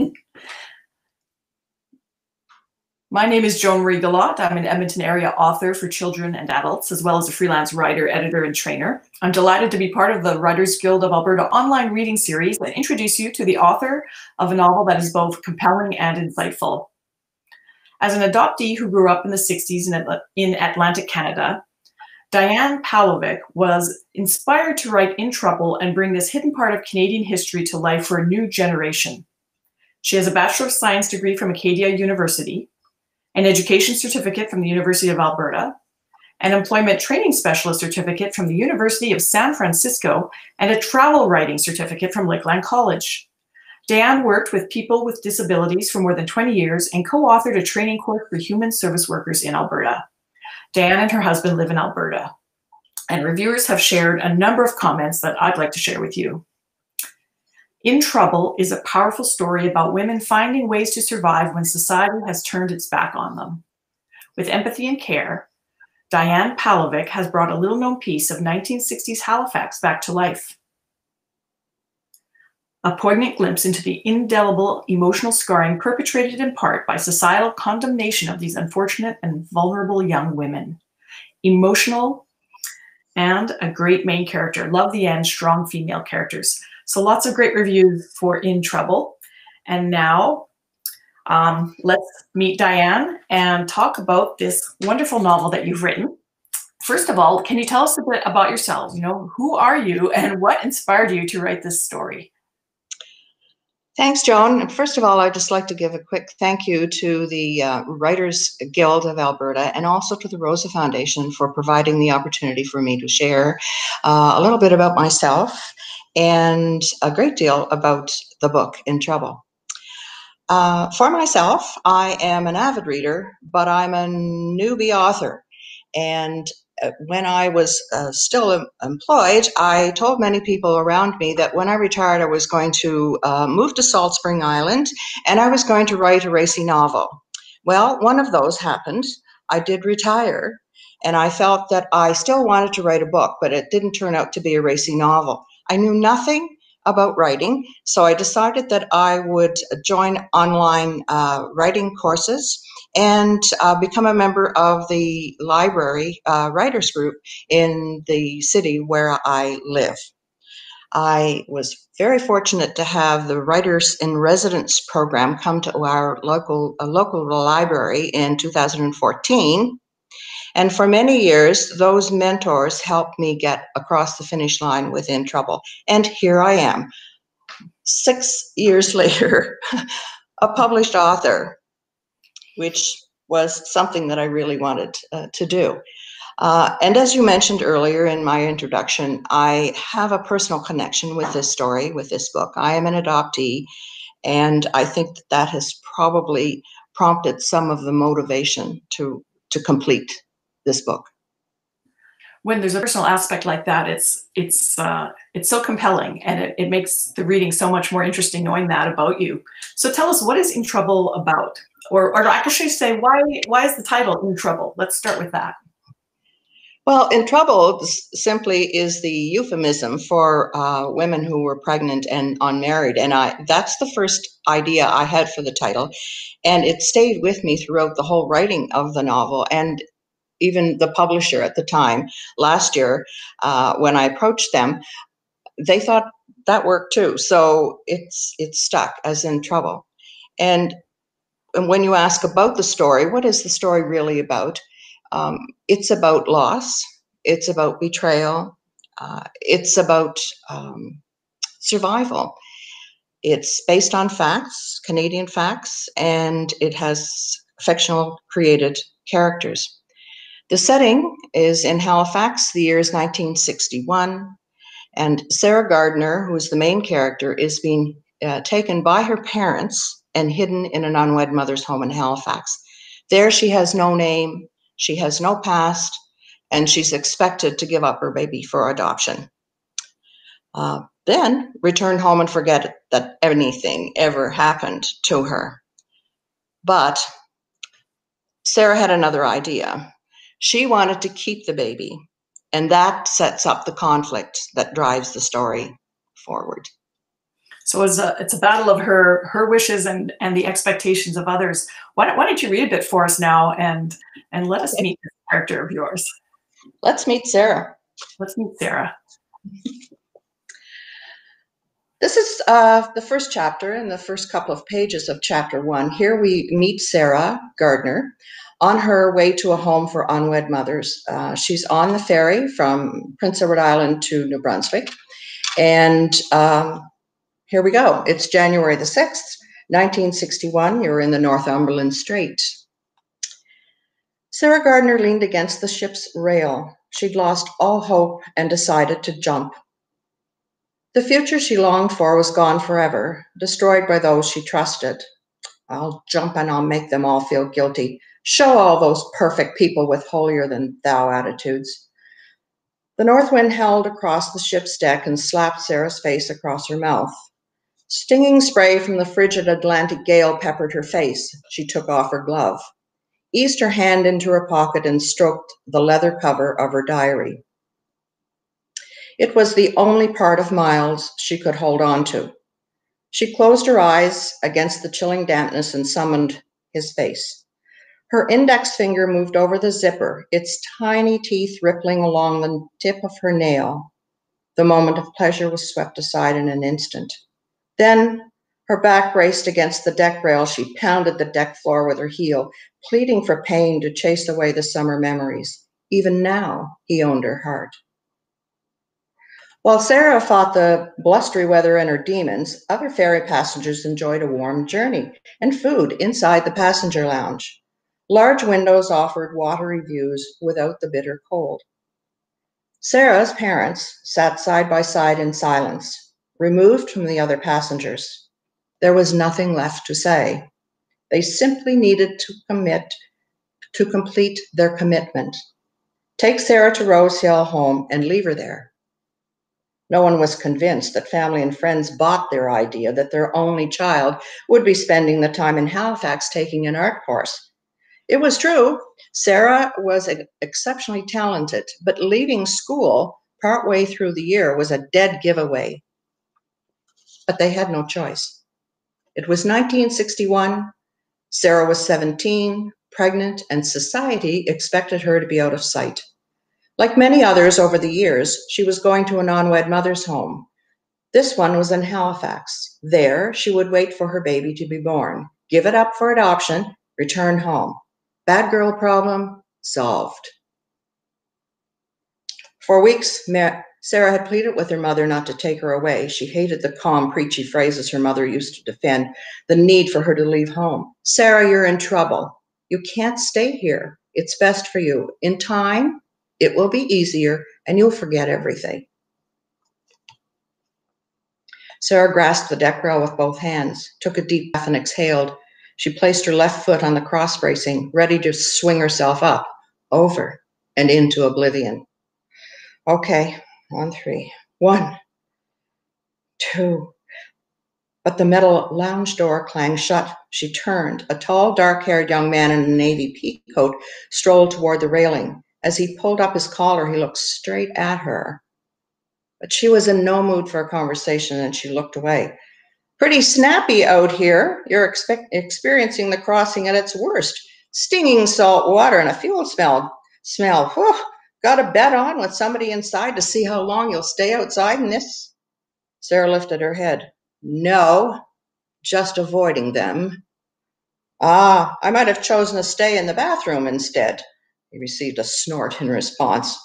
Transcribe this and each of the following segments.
My name is Joan Marie Galat. I'm an Edmonton area author for children and adults, as well as a freelance writer, editor, and trainer. I'm delighted to be part of the Writers Guild of Alberta online reading series and introduce you to the author of a novel that is both compelling and insightful. As an adoptee who grew up in the 60s in, in Atlantic Canada, Dianne Palovcik was inspired to write In Trouble and bring this hidden part of Canadian history to life for a new generation. She has a Bachelor of Science degree from Acadia University, an education certificate from the University of Alberta, an employment training specialist certificate from the University of San Francisco, and a travel writing certificate from Lakeland College. Dan worked with people with disabilities for more than 20 years and co-authored a training course for human service workers in Alberta. Dan and her husband live in Alberta. And reviewers have shared a number of comments that I'd like to share with you. In Trouble is a powerful story about women finding ways to survive when society has turned its back on them. With empathy and care, Dianne Palovcik has brought a little known piece of 1960s Halifax back to life. A poignant glimpse into the indelible emotional scarring perpetrated in part by societal condemnation of these unfortunate and vulnerable young women. Emotional and a great main character. Love the end, strong female characters. So lots of great reviews for In Trouble. And now um, let's meet Dianne and talk about this wonderful novel that you've written. First of all, can you tell us a bit about yourself? You know, who are you and what inspired you to write this story? Thanks, Joan. First of all, I'd just like to give a quick thank you to the uh, Writers Guild of Alberta and also to the Rozsa Foundation for providing the opportunity for me to share uh, a little bit about myself and a great deal about the book, In Trouble. Uh, for myself, I am an avid reader, but I'm a newbie author. And when I was uh, still employed, I told many people around me that when I retired, I was going to uh, move to Salt Spring Island and I was going to write a racy novel. Well, one of those happened. I did retire and I felt that I still wanted to write a book, but it didn't turn out to be a racy novel. I knew nothing about writing, so I decided that I would join online uh, writing courses and uh, become a member of the library uh, writers group in the city where I live. I was very fortunate to have the Writers in Residence program come to our local uh, local library in 2014. And for many years, those mentors helped me get across the finish line within trouble. And here I am, six years later, a published author which was something that I really wanted uh, to do. Uh, and as you mentioned earlier in my introduction, I have a personal connection with this story, with this book. I am an adoptee, and I think that that has probably prompted some of the motivation to to complete this book. When there's a personal aspect like that, it's it's uh, it's so compelling, and it, it makes the reading so much more interesting knowing that about you. So tell us, what is In Trouble about? or or I should say why why is the title in trouble? Let's start with that. Well, in trouble simply is the euphemism for uh, women who were pregnant and unmarried, and I that's the first idea I had for the title, and it stayed with me throughout the whole writing of the novel. And even the publisher at the time, last year, uh, when I approached them, they thought that worked too. So it's it's stuck as in trouble, and and when you ask about the story, what is the story really about? Um, it's about loss. It's about betrayal. Uh, it's about um, survival. It's based on facts, Canadian facts, and it has fictional created characters. The setting is in Halifax, the year is 1961, and Sarah Gardner, who is the main character, is being uh, taken by her parents and hidden in an unwed mother's home in Halifax. There, she has no name, she has no past, and she's expected to give up her baby for adoption. Uh, then return home and forget that anything ever happened to her. But Sarah had another idea. She wanted to keep the baby, and that sets up the conflict that drives the story forward. So it's a it's a battle of her her wishes and and the expectations of others. Why don't, why don't you read a bit for us now and and let us meet this character of yours. Let's meet Sarah. Let's meet Sarah. This is uh, the first chapter and the first couple of pages of chapter one. Here we meet Sarah Gardner on her way to a home for unwed mothers. Uh, she's on the ferry from Prince Edward Island to New Brunswick. And um, here we go. It's January the 6th, 1961. You're in the Northumberland Strait. Sarah Gardner leaned against the ship's rail. She'd lost all hope and decided to jump the future she longed for was gone forever, destroyed by those she trusted. I'll jump and I'll make them all feel guilty. Show all those perfect people with holier than thou attitudes. The north wind held across the ship's deck and slapped Sarah's face across her mouth. Stinging spray from the frigid Atlantic gale peppered her face. She took off her glove, eased her hand into her pocket, and stroked the leather cover of her diary. It was the only part of Miles she could hold on to. She closed her eyes against the chilling dampness and summoned his face. Her index finger moved over the zipper, its tiny teeth rippling along the tip of her nail. The moment of pleasure was swept aside in an instant. Then, her back braced against the deck rail, she pounded the deck floor with her heel, pleading for pain to chase away the summer memories. Even now, he owned her heart. While Sarah fought the blustery weather and her demons, other ferry passengers enjoyed a warm journey and food inside the passenger lounge. Large windows offered watery views without the bitter cold. Sarah's parents sat side by side in silence, removed from the other passengers. There was nothing left to say. They simply needed to commit to complete their commitment. Take Sarah to Rose Hill home and leave her there. No one was convinced that family and friends bought their idea that their only child would be spending the time in Halifax taking an art course. It was true, Sarah was exceptionally talented, but leaving school partway through the year was a dead giveaway. But they had no choice. It was 1961. Sarah was 17, pregnant, and society expected her to be out of sight. Like many others over the years, she was going to a non-wed mother's home. This one was in Halifax. There, she would wait for her baby to be born, give it up for adoption, return home. Bad girl problem solved. For weeks, Sarah had pleaded with her mother not to take her away. She hated the calm, preachy phrases her mother used to defend the need for her to leave home. Sarah, you're in trouble. You can't stay here. It's best for you. In time, it will be easier and you'll forget everything. Sarah grasped the deck rail with both hands, took a deep breath, and exhaled. She placed her left foot on the cross bracing, ready to swing herself up, over, and into oblivion. Okay, on three. But the metal lounge door clanged shut. She turned. A tall, dark haired young man in a navy pea coat strolled toward the railing. As he pulled up his collar, he looked straight at her. But she was in no mood for a conversation and she looked away. Pretty snappy out here. You're expect- experiencing the crossing at its worst. Stinging salt water and a fuel smell. Smell. Whew. Got a bet on with somebody inside to see how long you'll stay outside in this? Sarah lifted her head. No, just avoiding them. Ah, I might have chosen to stay in the bathroom instead. He received a snort in response.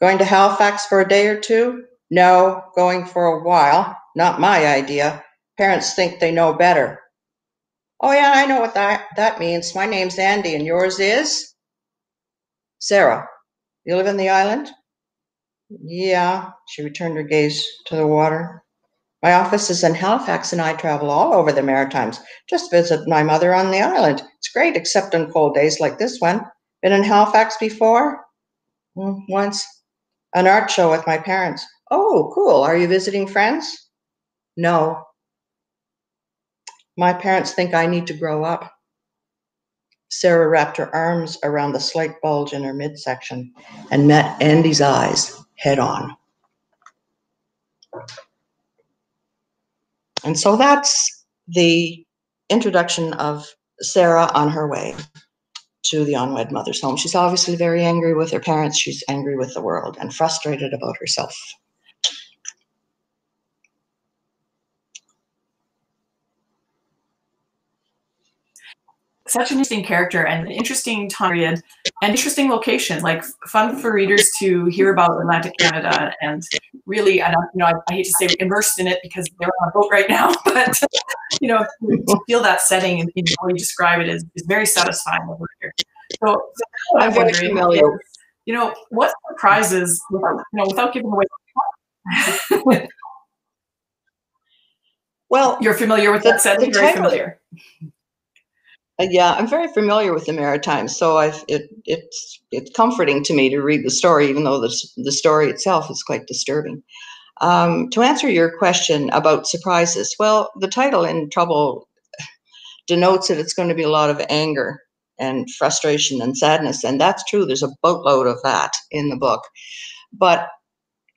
Going to Halifax for a day or two? No, going for a while. Not my idea. Parents think they know better. Oh, yeah, I know what that, that means. My name's Andy, and yours is? Sarah. You live in the island? Yeah, she returned her gaze to the water. My office is in Halifax, and I travel all over the Maritimes. Just visit my mother on the island. It's great, except on cold days like this one. Been in Halifax before? Mm, once. An art show with my parents. Oh, cool. Are you visiting friends? No. My parents think I need to grow up. Sarah wrapped her arms around the slight bulge in her midsection and met Andy's eyes head on. And so that's the introduction of Sarah on her way to the unwed mother's home. She's obviously very angry with her parents. She's angry with the world and frustrated about herself. Such an interesting character and an interesting time period and interesting location. Like fun for readers to hear about Atlantic Canada and really, I don't, you know, I, I, hate to say immersed in it because they're on a boat right now, but you know, to feel that setting and the way you describe it is, is very satisfying over here. So, so I'm, very familiar. You know, what surprises, you know, without giving away. well, you're familiar with that setting. Very familiar. Uh, yeah, I'm very familiar with the Maritimes, so I've it it's it's comforting to me to read the story, even though the the story itself is quite disturbing. Um, to answer your question about surprises, well, the title "In Trouble" denotes that it's going to be a lot of anger and frustration and sadness, and that's true. There's a boatload of that in the book, but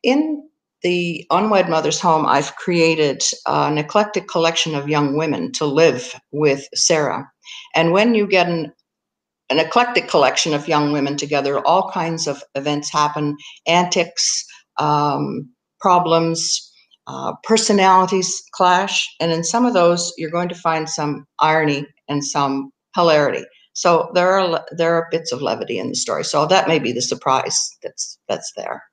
in the unwed mother's home, I've created an eclectic collection of young women to live with Sarah and when you get an, an eclectic collection of young women together, all kinds of events happen antics, um, problems, uh, personalities clash. And in some of those, you're going to find some irony and some hilarity. So there are there are bits of levity in the story. So that may be the surprise that's that's there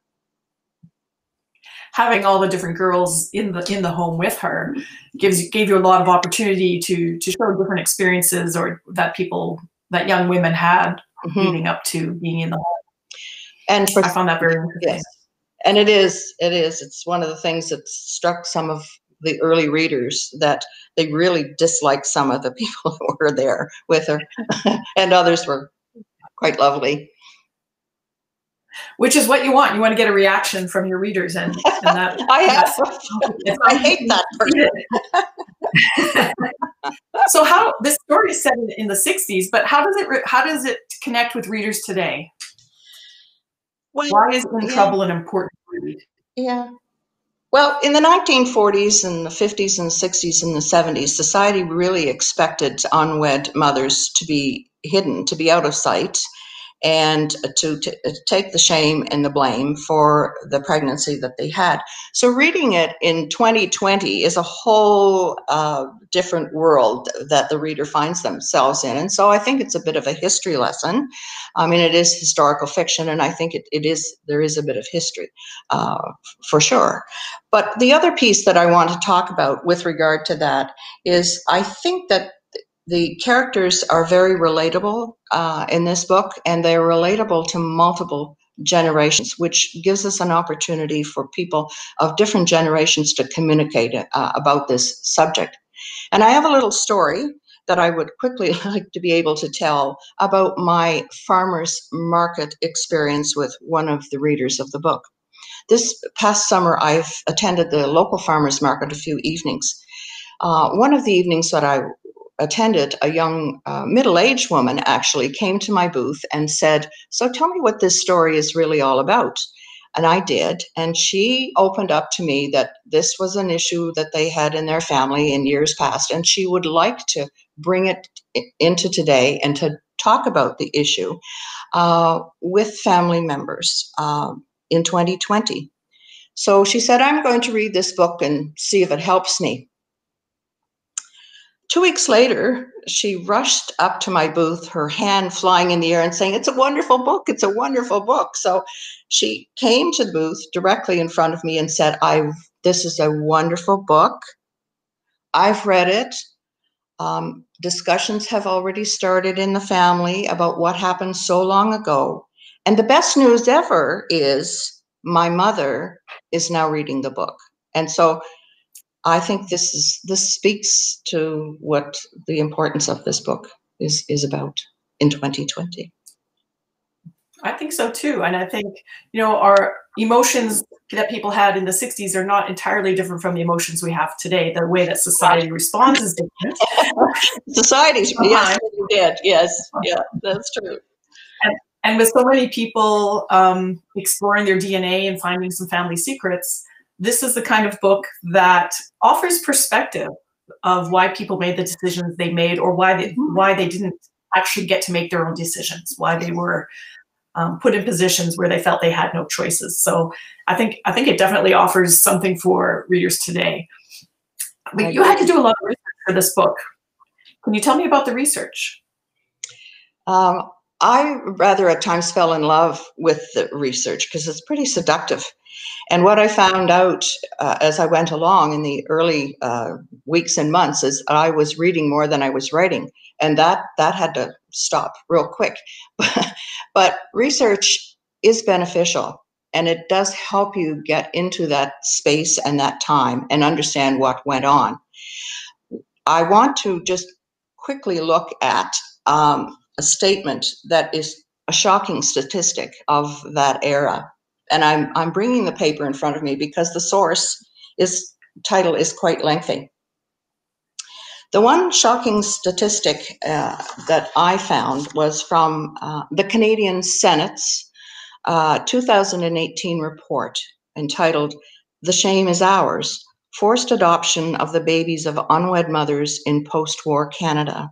having all the different girls in the in the home with her gives gave you a lot of opportunity to to show different experiences or that people that young women had mm-hmm. leading up to being in the home. And for, I found that very interesting. Yes. And it is, it is. It's one of the things that struck some of the early readers that they really disliked some of the people who were there with her, and others were quite lovely which is what you want. You want to get a reaction from your readers, and, and that I have. I hate that. so, how this story is set in, in, the '60s, but how does it how does it connect with readers today? Well, Why is In yeah. Trouble an important read? Yeah. Well, in the 1940s and the 50s and 60s and the 70s, society really expected unwed mothers to be hidden, to be out of sight and to, to, take the shame and the blame for the pregnancy that they had. So, reading it in 2020 is a whole uh, different world that the reader finds themselves in. And so, I think it's a bit of a history lesson. I mean, it is historical fiction, and I think it, it is there is a bit of history uh, for sure. But the other piece that I want to talk about with regard to that is I think that the characters are very relatable uh, in this book, and they're relatable to multiple generations, which gives us an opportunity for people of different generations to communicate uh, about this subject. And I have a little story that I would quickly like to be able to tell about my farmers market experience with one of the readers of the book. This past summer, I've attended the local farmers market a few evenings. Uh, one of the evenings that I attended, a young uh, middle aged woman actually came to my booth and said, So tell me what this story is really all about. And I did. And she opened up to me that this was an issue that they had in their family in years past. And she would like to bring it into today and to talk about the issue uh, with family members uh, in 2020. So she said, I'm going to read this book and see if it helps me. Two weeks later, she rushed up to my booth, her hand flying in the air and saying, It's a wonderful book. It's a wonderful book. So she came to the booth directly in front of me and said, I this is a wonderful book. I've read it. Um, discussions have already started in the family about what happened so long ago. And the best news ever is my mother is now reading the book. And so I think this is this speaks to what the importance of this book is is about in 2020. I think so too, and I think you know our emotions that people had in the 60s are not entirely different from the emotions we have today. The way that society responds is different. Society's yes, did yes, yeah, that's true. And, and with so many people um, exploring their DNA and finding some family secrets, this is the kind of book that offers perspective of why people made the decisions they made or why they mm-hmm. why they didn't actually get to make their own decisions why they were um, put in positions where they felt they had no choices. So i think i think it definitely offers something for readers today. But you had to do a lot of research for this book. Can you tell me about the research? Um, I rather at times fell in love with the research because it's pretty seductive. And what I found out uh, as I went along in the early uh, weeks and months is I was reading more than I was writing, and that that had to stop real quick. but research is beneficial, and it does help you get into that space and that time and understand what went on. I want to just quickly look at um, a statement that is a shocking statistic of that era. And I'm, I'm bringing the paper in front of me because the source is title is quite lengthy. The one shocking statistic uh, that I found was from uh, the Canadian Senate's uh, 2018 report entitled The Shame is Ours Forced Adoption of the Babies of Unwed Mothers in Post War Canada.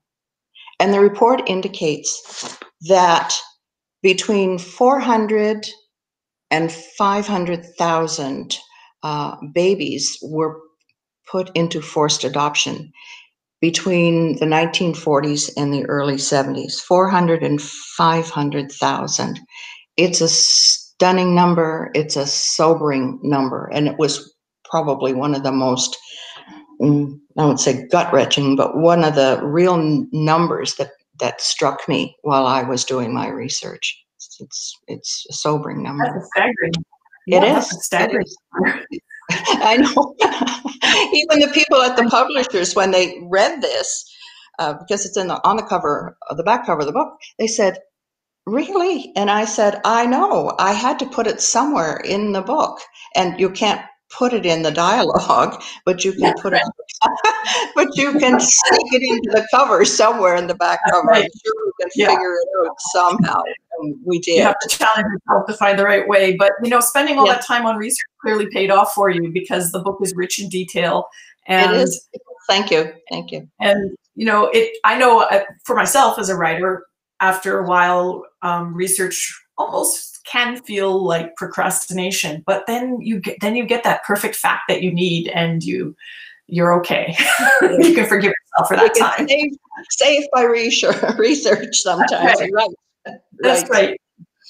And the report indicates that between 400 and 500,000 uh, babies were put into forced adoption between the 1940s and the early 70s 400 and 500,000. It's a stunning number, it's a sobering number, and it was probably one of the most Mm, I would say gut wrenching, but one of the real numbers that that struck me while I was doing my research. It's it's, it's a sobering number. That's staggering. It yeah, is staggering. I know. Even the people at the publishers, when they read this, uh, because it's in the on the cover, of the back cover of the book, they said, "Really?" And I said, "I know. I had to put it somewhere in the book, and you can't put it in the dialogue, but you can put it, but you can stick it into the cover somewhere in the back cover. Right. I'm sure we can yeah. figure it out somehow. And we did. You have to challenge yourself to find the right way. But you know, spending all yeah. that time on research clearly paid off for you because the book is rich in detail. And it is. Thank you. Thank you. And you know, it. I know uh, for myself as a writer, after a while, um, research almost can feel like procrastination, but then you get then you get that perfect fact that you need, and you you're okay. you can forgive yourself for that time. Save, save by research, research sometimes. Right. right. That's right.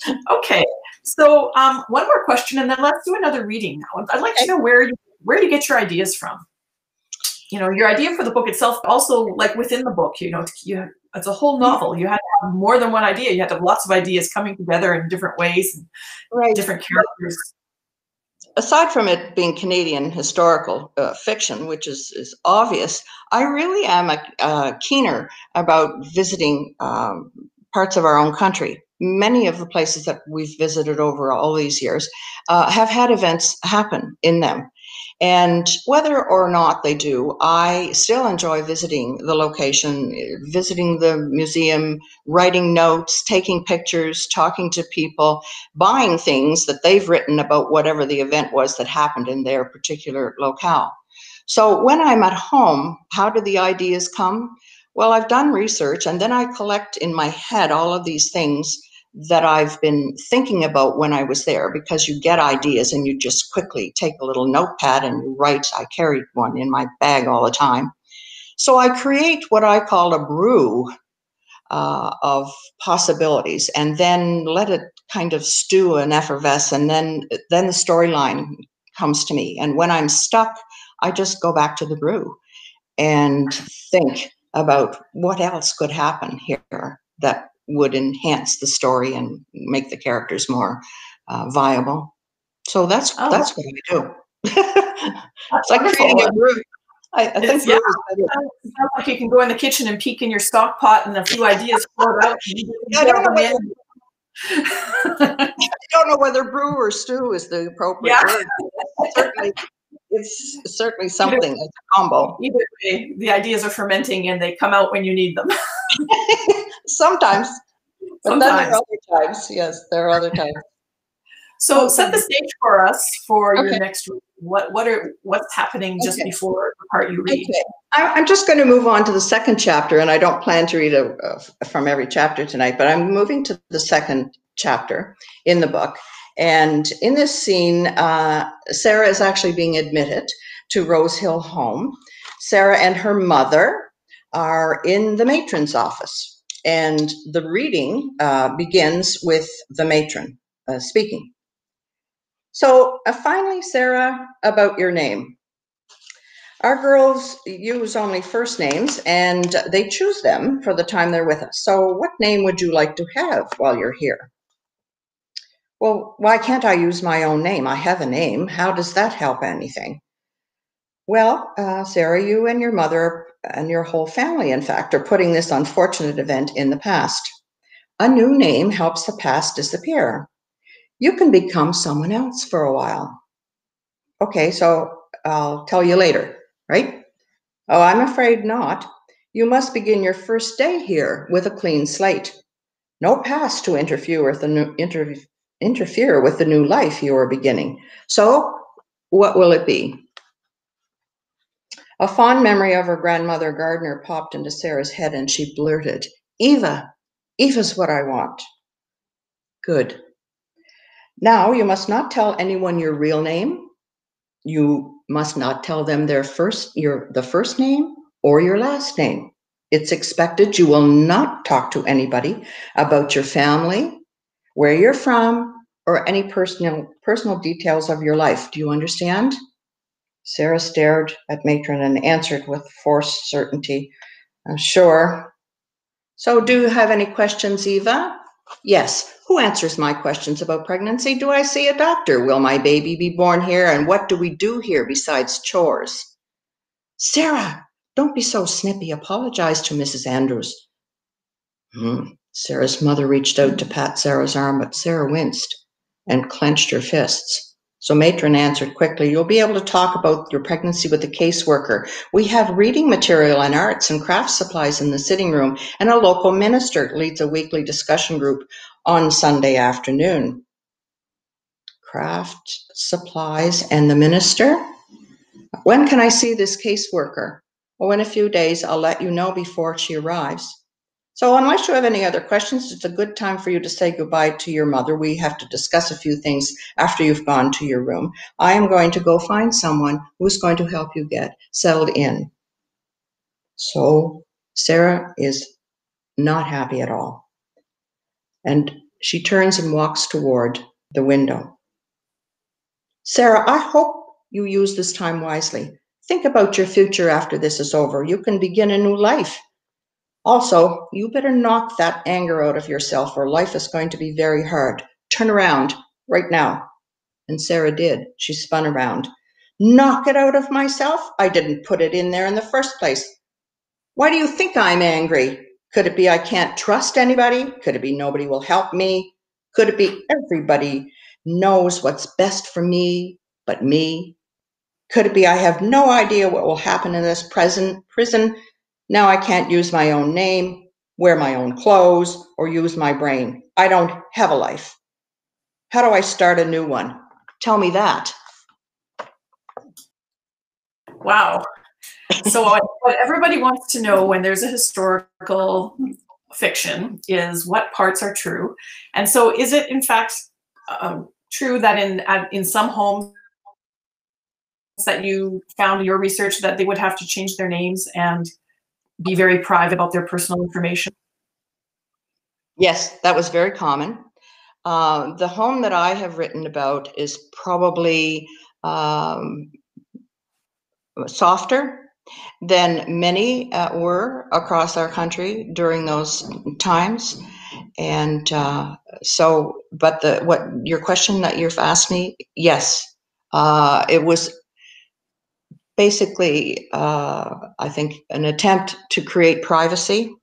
right. Okay. So um, one more question, and then let's do another reading. Now. I'd like to know where you, where do you get your ideas from? You know, your idea for the book itself, also like within the book. You know, you it's a whole novel. You had to have more than one idea. You had to have lots of ideas coming together in different ways, and right. different characters. Aside from it being Canadian historical uh, fiction, which is, is obvious, I really am a, a keener about visiting um, parts of our own country. Many of the places that we've visited over all these years uh, have had events happen in them. And whether or not they do, I still enjoy visiting the location, visiting the museum, writing notes, taking pictures, talking to people, buying things that they've written about whatever the event was that happened in their particular locale. So when I'm at home, how do the ideas come? Well, I've done research and then I collect in my head all of these things that I've been thinking about when I was there because you get ideas and you just quickly take a little notepad and you write. I carried one in my bag all the time. So I create what I call a brew uh, of possibilities and then let it kind of stew and effervesce and then then the storyline comes to me and when i'm stuck i just go back to the brew and think about what else could happen here that would enhance the story and make the characters more uh, viable. So that's oh. that's what I do. it's like creating a brew. I, I think yeah, it sounds like you can go in the kitchen and peek in your stock pot and a few ideas float out. I don't, know whether, I don't know whether brew or stew is the appropriate yeah. word. certainly, it's certainly something. It's a combo. Either way, the ideas are fermenting and they come out when you need them. Sometimes. But Sometimes. then there are other times. Yes, there are other times. So set the stage for us for okay. your next read. What what are what's happening just okay. before the part you read? Okay. I, am just going to move on to the second chapter, and I don't plan to read a, a, from every chapter tonight, but I'm moving to the second chapter in the book. And in this scene, uh, Sarah is actually being admitted to Rose Hill Home. Sarah and her mother are in the matron's office, and the reading uh, begins with the matron uh, speaking. So uh, finally, Sarah, about your name. Our girls use only first names and they choose them for the time they're with us. So what name would you like to have while you're here? Well, why can't I use my own name? I have a name. How does that help anything? Well, uh, Sarah, you and your mother and your whole family, in fact, are putting this unfortunate event in the past. A new name helps the past disappear you can become someone else for a while. Okay, so I'll tell you later, right? Oh, I'm afraid not. You must begin your first day here with a clean slate. No past to interfere with the new inter, interfere with the new life you are beginning. So, what will it be? A fond memory of her grandmother Gardner popped into Sarah's head and she blurted, Eva, Eva's what I want. Good. Now, you must not tell anyone your real name. You must not tell them their first your the first name or your last name. It's expected you will not talk to anybody about your family, where you're from, or any personal personal details of your life. Do you understand? Sarah stared at Matron and answered with forced certainty, uh, Sure. So, do you have any questions, Eva? Yes. Who answers my questions about pregnancy? Do I see a doctor? Will my baby be born here? And what do we do here besides chores? Sarah, don't be so snippy. Apologize to Mrs. Andrews. Hmm. Sarah's mother reached out to pat Sarah's arm, but Sarah winced and clenched her fists. So matron answered quickly, you'll be able to talk about your pregnancy with the caseworker. We have reading material and arts and craft supplies in the sitting room, and a local minister leads a weekly discussion group on Sunday afternoon. Craft supplies and the minister? When can I see this caseworker? Well, in a few days, I'll let you know before she arrives. So unless you have any other questions, it's a good time for you to say goodbye to your mother. We have to discuss a few things after you've gone to your room. I am going to go find someone who's going to help you get settled in. So Sarah is not happy at all. And she turns and walks toward the window. Sarah, I hope you use this time wisely. Think about your future after this is over. You can begin a new life also, you better knock that anger out of yourself or life is going to be very hard. Turn around right now. And Sarah did. She spun around. Knock it out of myself? I didn't put it in there in the first place. Why do you think I'm angry? Could it be I can't trust anybody? Could it be nobody will help me? Could it be everybody knows what's best for me but me? Could it be I have no idea what will happen in this present prison now I can't use my own name, wear my own clothes, or use my brain. I don't have a life. How do I start a new one? Tell me that. Wow. So, what everybody wants to know when there's a historical fiction is what parts are true. And so, is it in fact um, true that in in some homes that you found your research that they would have to change their names and be very private about their personal information? Yes, that was very common. Uh, the home that I have written about is probably um, softer than many uh, were across our country during those times. And uh, so, but the what your question that you've asked me, yes, uh, it was basically, uh, I think, an attempt to create privacy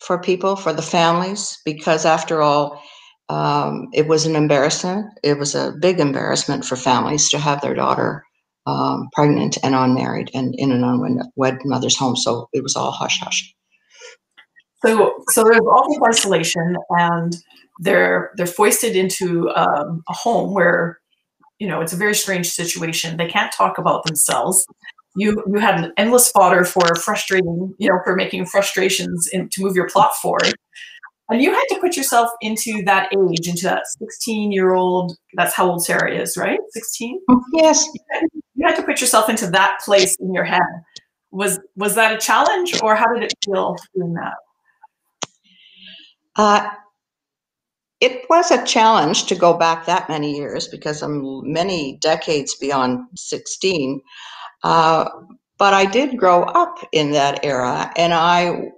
for people, for the families, because after all, um, it was an embarrassment. It was a big embarrassment for families to have their daughter um, pregnant and unmarried and in an unwed mother's home. So it was all hush hush. So, so there's all this isolation, and they're they're foisted into um, a home where you know it's a very strange situation. They can't talk about themselves. You you had an endless fodder for frustrating, you know, for making frustrations in, to move your plot forward. And you had to put yourself into that age, into that 16 year old. That's how old Sarah is, right? 16? Yes. You had to put yourself into that place in your head. Was was that a challenge, or how did it feel doing that? Uh, it was a challenge to go back that many years because I'm many decades beyond 16. Uh, but I did grow up in that era and I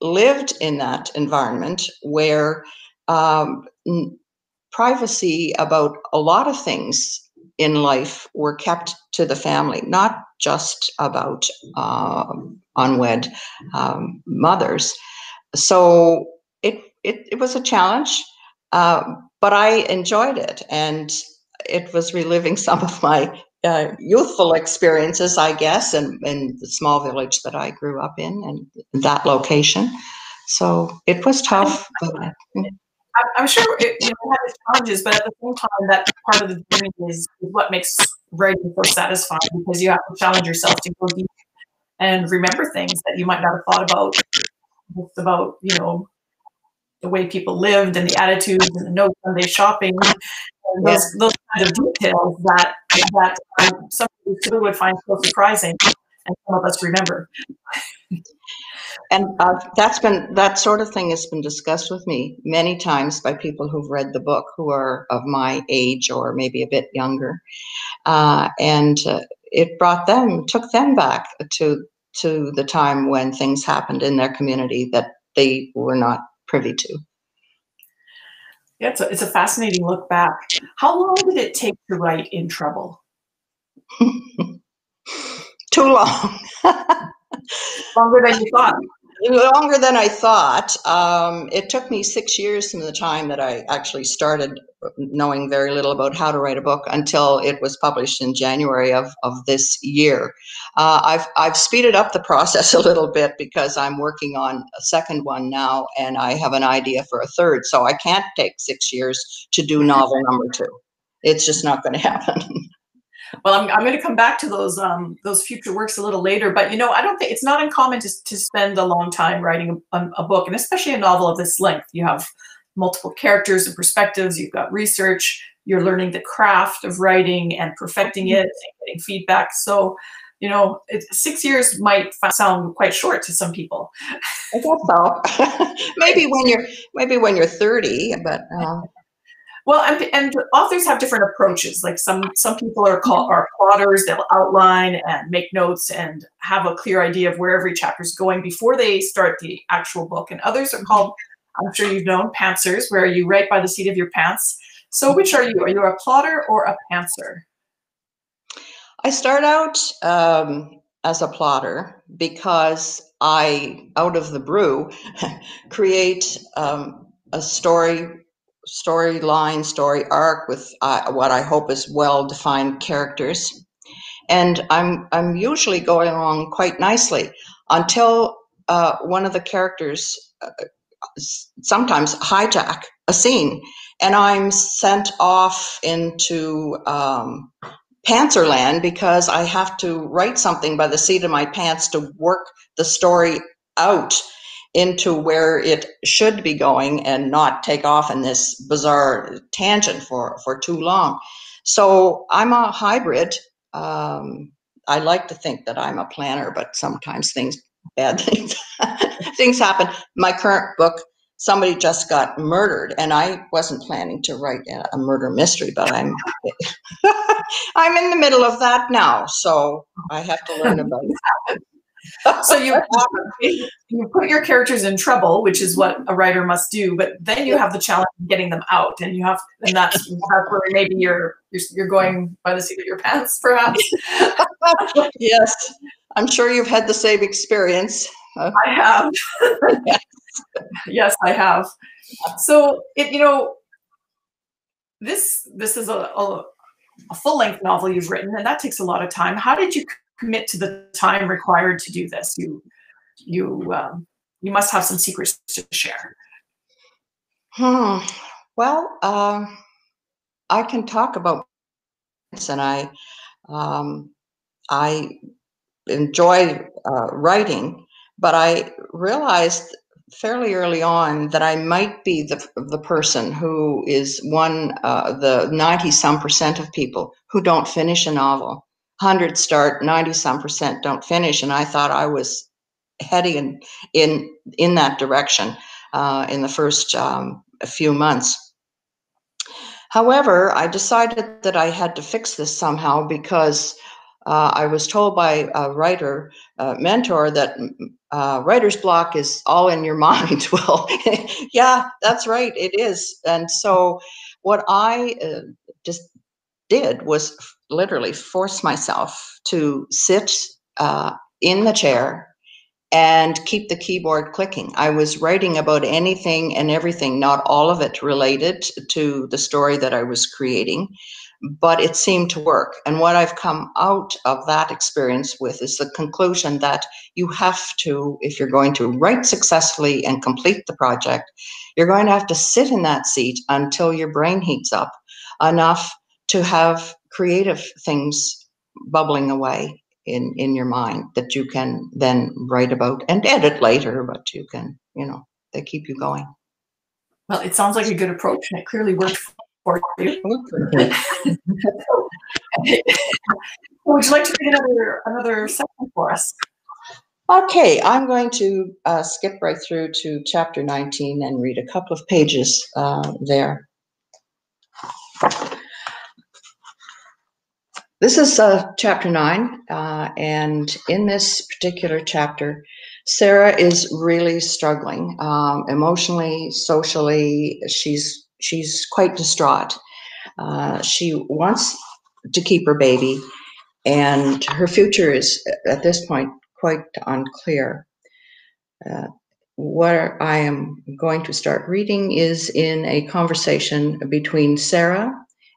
lived in that environment where um, privacy about a lot of things in life were kept to the family, not just about uh, unwed um, mothers. So it, it, it was a challenge. Um, but I enjoyed it, and it was reliving some of my uh, youthful experiences, I guess, in, in the small village that I grew up in and that location. So it was tough. But, I'm sure it, you know, it challenges, but at the same time, that part of the journey is, what makes writing so satisfying because you have to challenge yourself to go deep and remember things that you might not have thought about about you know the way people lived and the attitudes and the no Sunday shopping and those, yeah. those kinds of details that that um, some people would find so surprising and some of us remember. And uh, that's been that sort of thing has been discussed with me many times by people who've read the book who are of my age or maybe a bit younger, uh, and uh, it brought them took them back to to the time when things happened in their community that they were not privy to. Yeah, it's a, it's a fascinating look back. How long did it take to write In Trouble? Too long. Longer than you thought longer than I thought. Um, it took me six years from the time that I actually started knowing very little about how to write a book until it was published in January of, of this year. Uh, I've, I've speeded up the process a little bit because I'm working on a second one now and I have an idea for a third. So I can't take six years to do novel number two. It's just not going to happen. Well, I'm, I'm going to come back to those um, those future works a little later, but you know, I don't think it's not uncommon to, to spend a long time writing a, a book, and especially a novel of this length. You have multiple characters and perspectives. You've got research. You're learning the craft of writing and perfecting mm-hmm. it, and getting feedback. So, you know, it, six years might sound quite short to some people. I guess so. maybe when you're maybe when you're 30, but. Uh... Well, and, and authors have different approaches. Like some some people are called are plotters. They'll outline and make notes and have a clear idea of where every chapter is going before they start the actual book. And others are called, I'm sure you've known, pantsers, where you write by the seat of your pants. So which are you? Are you a plotter or a pantser? I start out um, as a plotter because I, out of the brew, create um, a story storyline, story arc with uh, what I hope is well-defined characters. And I'm, I'm usually going along quite nicely until uh, one of the characters uh, sometimes hijack a scene and I'm sent off into um, Pantserland because I have to write something by the seat of my pants to work the story out into where it should be going and not take off in this bizarre tangent for, for too long. So I'm a hybrid. Um, I like to think that I'm a planner, but sometimes things, bad things, things happen. My current book, somebody just got murdered, and I wasn't planning to write a murder mystery, but I'm, I'm in the middle of that now, so I have to learn about so you you put your characters in trouble, which is what a writer must do. But then you have the challenge of getting them out, and you have, and that's, that's where maybe you're, you're you're going by the seat of your pants, perhaps. yes, I'm sure you've had the same experience. I have. yes. yes, I have. So it, you know, this this is a, a, a full length novel you've written, and that takes a lot of time. How did you commit to the time required to do this. You you um, you must have some secrets to share. Hmm. Well, uh, I can talk about and I um, I enjoy uh, writing, but I realized fairly early on that I might be the the person who is one uh, the ninety some percent of people who don't finish a novel. Hundred start, ninety some percent don't finish, and I thought I was heading in in, in that direction uh, in the first um, few months. However, I decided that I had to fix this somehow because uh, I was told by a writer uh, mentor that uh, writer's block is all in your mind. well, yeah, that's right, it is. And so, what I uh, just did was literally force myself to sit uh, in the chair and keep the keyboard clicking. I was writing about anything and everything, not all of it related to the story that I was creating, but it seemed to work. And what I've come out of that experience with is the conclusion that you have to, if you're going to write successfully and complete the project, you're going to have to sit in that seat until your brain heats up enough to have creative things bubbling away in in your mind that you can then write about and edit later but you can you know they keep you going. Well it sounds like a good approach and it clearly worked for you. Would you like to read another another section for us? Okay i'm going to uh, skip right through to chapter 19 and read a couple of pages uh, there This is uh, chapter nine, uh, and in this particular chapter, Sarah is really struggling um, emotionally, socially. She's she's quite distraught. Uh, she wants to keep her baby, and her future is at this point quite unclear. Uh, what I am going to start reading is in a conversation between Sarah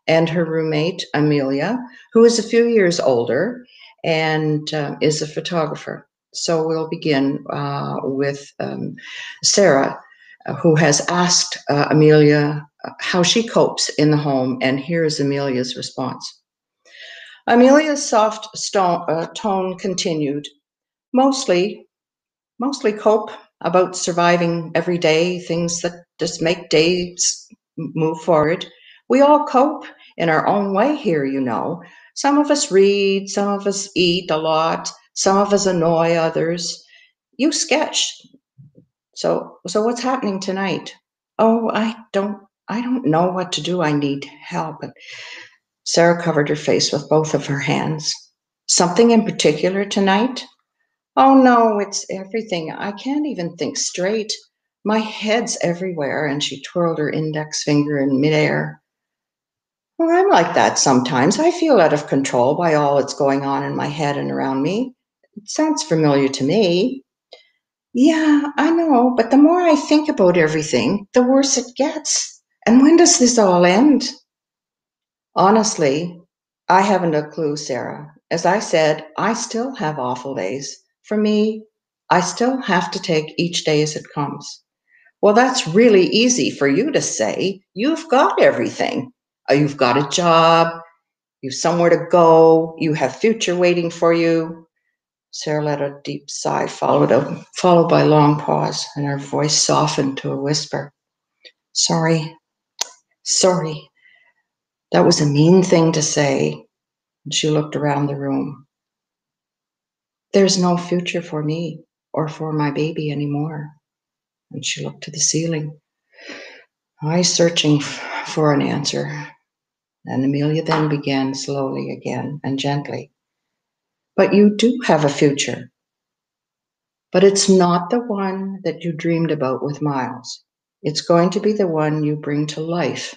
and her roommate, Amelia, who is a few years older and uh, is a photographer. So we'll begin uh, with um, Sarah, uh, who has asked uh, Amelia uh, how she copes in the home, and here is Amelia's response. Amelia's soft stone, uh, tone continued, mostly, mostly cope about surviving every day, things that just make days move forward. We all cope in our own way here, you know. Some of us read, some of us eat a lot, some of us annoy others. You sketch. So so what's happening tonight? Oh, I don't I don't know what to do. I need help. And Sarah covered her face with both of her hands. Something in particular tonight? Oh no, it's everything. I can't even think straight. My head's everywhere. And she twirled her index finger in midair. Well, I'm like that sometimes. I feel out of control by all that's going on in my head and around me. It sounds familiar to me. Yeah, I know, but the more I think about everything, the worse it gets. And when does this all end? Honestly, I haven't a clue, Sarah. As I said, I still have awful days. For me, I still have to take each day as it comes. Well, that's really easy for you to say. You've got everything. Uh, you've got a job, you've somewhere to go, you have future waiting for you. Sarah let a deep sigh, followed, a, followed by a long pause, and her voice softened to a whisper. Sorry, sorry. That was a mean thing to say. And she looked around the room. There's no future for me or for my baby anymore. And she looked to the ceiling, eyes searching for an answer. And Amelia then began slowly again and gently. But you do have a future. But it's not the one that you dreamed about with Miles. It's going to be the one you bring to life,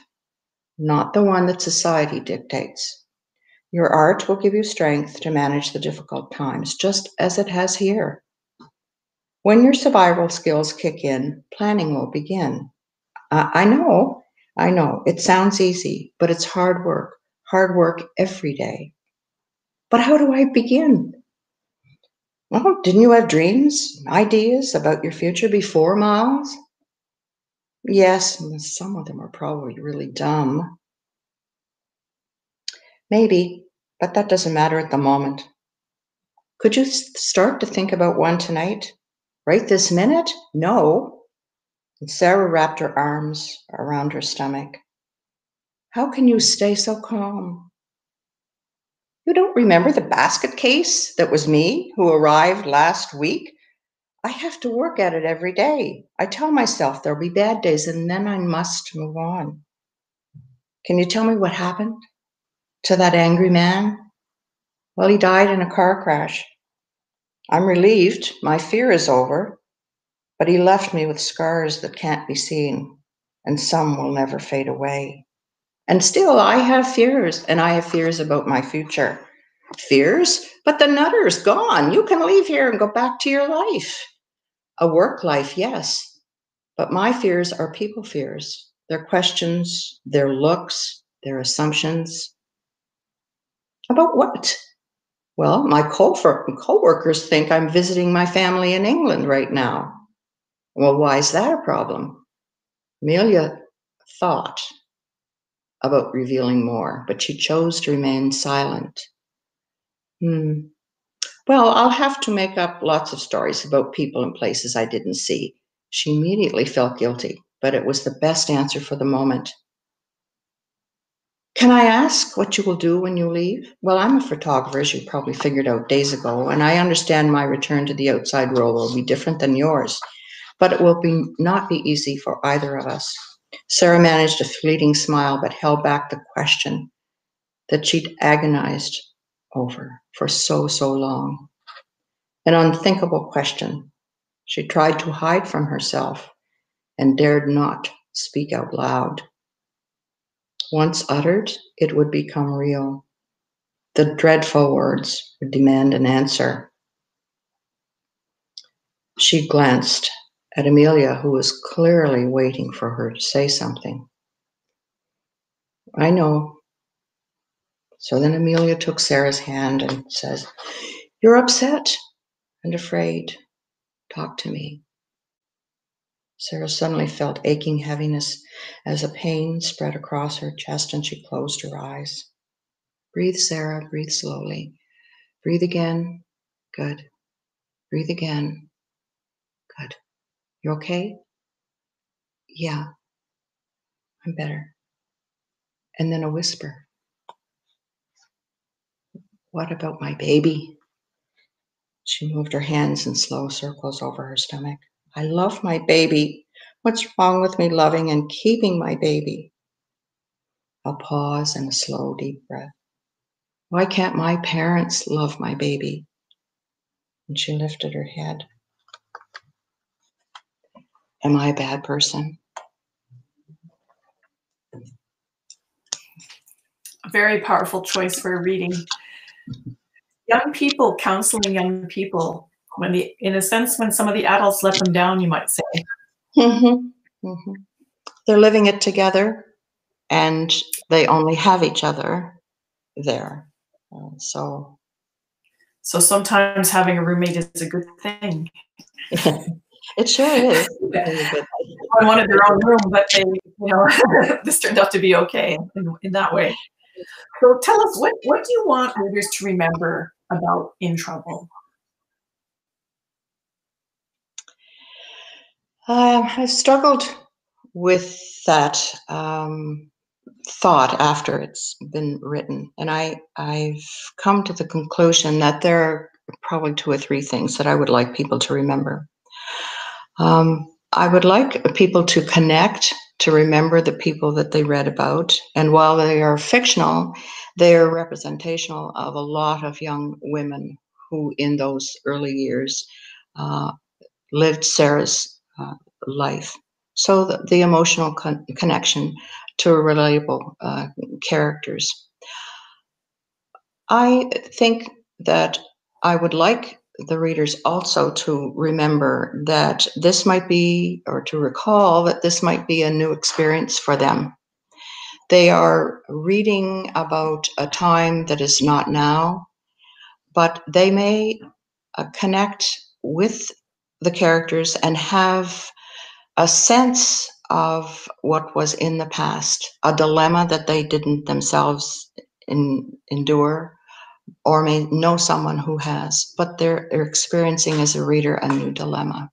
not the one that society dictates. Your art will give you strength to manage the difficult times, just as it has here. When your survival skills kick in, planning will begin. I know I know it sounds easy, but it's hard work, hard work every day. But how do I begin? Well, didn't you have dreams, ideas about your future before Miles? Yes, some of them are probably really dumb. Maybe, but that doesn't matter at the moment. Could you start to think about one tonight? Right this minute? No. Sarah wrapped her arms around her stomach. How can you stay so calm? You don't remember the basket case that was me who arrived last week? I have to work at it every day. I tell myself there'll be bad days and then I must move on. Can you tell me what happened to that angry man? Well, he died in a car crash. I'm relieved. My fear is over. But he left me with scars that can't be seen, and some will never fade away. And still, I have fears, and I have fears about my future. Fears? But the nutter's gone. You can leave here and go back to your life. A work life, yes. But my fears are people fears. Their questions, their looks, their assumptions. About what? Well, my co workers think I'm visiting my family in England right now. Well, why is that a problem? Amelia thought about revealing more, but she chose to remain silent. Hmm. Well, I'll have to make up lots of stories about people and places I didn't see. She immediately felt guilty, but it was the best answer for the moment. Can I ask what you will do when you leave? Well, I'm a photographer, as you probably figured out days ago, and I understand my return to the outside world will be different than yours, but it will be not be easy for either of us. Sarah managed a fleeting smile, but held back the question that she'd agonized over for so, so long. An unthinkable question. She tried to hide from herself and dared not speak out loud. Once uttered, it would become real. The dreadful words would demand an answer. She glanced at Amelia, who was clearly waiting for her to say something. I know. So then Amelia took Sarah's hand and says, You're upset and afraid. Talk to me. Sarah suddenly felt aching heaviness as a pain spread across her chest and she closed her eyes. Breathe, Sarah, breathe slowly. Breathe again. Good. Breathe again. You okay? Yeah, I'm better. And then a whisper. What about my baby? She moved her hands in slow circles over her stomach. I love my baby. What's wrong with me loving and keeping my baby? A pause and a slow, deep breath. Why can't my parents love my baby? And she lifted her head. Am I a bad person? A very powerful choice for a reading. Young people counseling young people when the in a sense when some of the adults let them down you might say mm-hmm. Mm-hmm. they're living it together and they only have each other there uh, so so sometimes having a roommate is a good thing it sure is. I wanted their own room but they you know this turned out to be okay in, in that way. So tell us what what do you want readers to remember about in trouble? Uh, I struggled with that um, thought after it's been written, and I I've come to the conclusion that there are probably two or three things that I would like people to remember. Um, I would like people to connect to remember the people that they read about, and while they are fictional, they are representational of a lot of young women who, in those early years, uh, lived Sarah's uh, life. So the, the emotional con- connection to relatable uh, characters. I think that I would like the readers also to remember that this might be, or to recall that this might be a new experience for them. They are reading about a time that is not now, but they may uh, connect with the characters and have a sense of what was in the past, a dilemma that they didn't themselves in, endure, or may know someone who has, but they're, they're experiencing as a reader a new dilemma.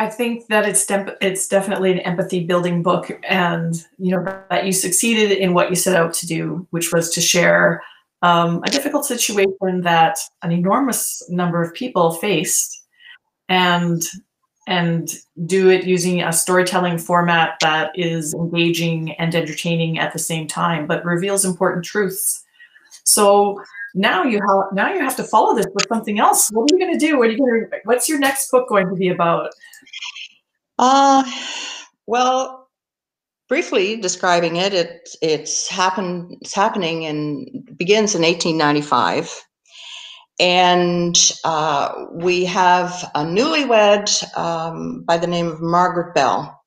I think that it's de- it's definitely an empathy building book, and you know that you succeeded in what you set out to do, which was to share um, a difficult situation that an enormous number of people faced, and and do it using a storytelling format that is engaging and entertaining at the same time, but reveals important truths. So now you have now you have to follow this with something else. What are you going to do? What are you going to? What's your next book going to be about? Uh, well, briefly describing it, it it's happened. It's happening and begins in 1895, and uh, we have a newlywed um, by the name of Margaret Bell,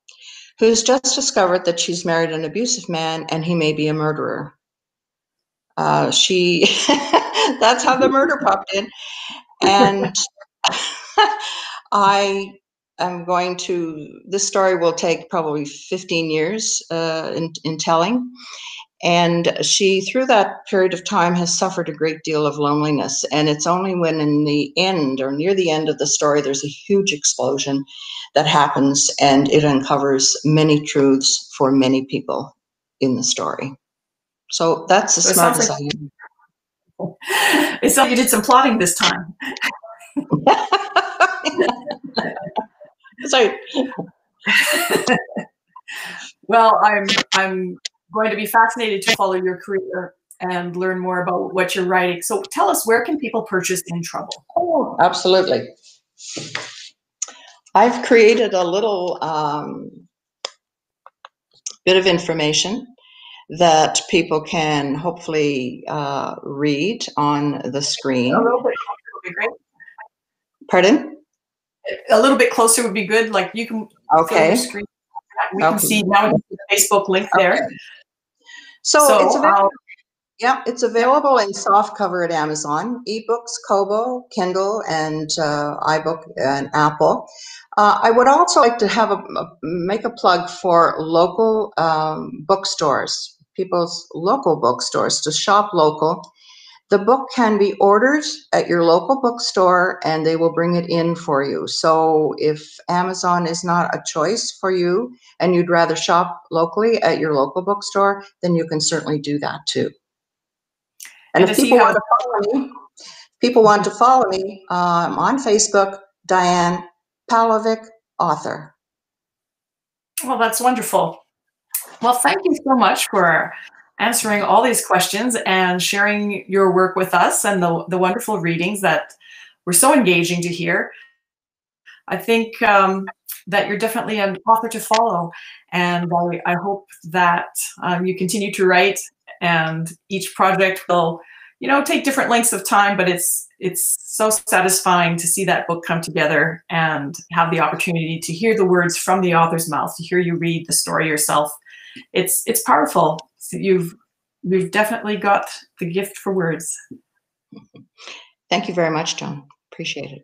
who's just discovered that she's married an abusive man and he may be a murderer. Uh, she that's how the murder popped in, and I am going to. This story will take probably 15 years uh, in, in telling. And she, through that period of time, has suffered a great deal of loneliness. And it's only when, in the end or near the end of the story, there's a huge explosion that happens and it uncovers many truths for many people in the story. So that's as so smart as like, I am. It's like you did some plotting this time. Sorry. well, I'm I'm going to be fascinated to follow your career and learn more about what you're writing. So tell us, where can people purchase In Trouble? Oh, absolutely. I've created a little um, bit of information that people can hopefully uh, read on the screen. A little bit would be great. Pardon? A little bit closer would be good. Like you can okay. We okay. can see now the Facebook link there. Okay. So, so, it's available. Yeah, it's available in soft cover at Amazon, ebooks, Kobo, Kindle, and uh, iBook and Apple. Uh, I would also like to have a, a make a plug for local um, bookstores, people's local bookstores to shop local. The book can be ordered at your local bookstore and they will bring it in for you. So if Amazon is not a choice for you and you'd rather shop locally at your local bookstore, then you can certainly do that too. And, and if people want to follow me, people want to follow me um, on Facebook, Dianne Palovcik, author. Well, that's wonderful. Well, thank you so much for answering all these questions and sharing your work with us and the, the wonderful readings that were so engaging to hear. I think um, that you're definitely an author to follow, and I, I hope that um, you continue to write, and each project will, you know, take different lengths of time, but it's it's so satisfying to see that book come together and have the opportunity to hear the words from the author's mouth, to hear you read the story yourself it's it's powerful. So you've you've definitely got the gift for words. Thank you very much, Joan. Appreciate it.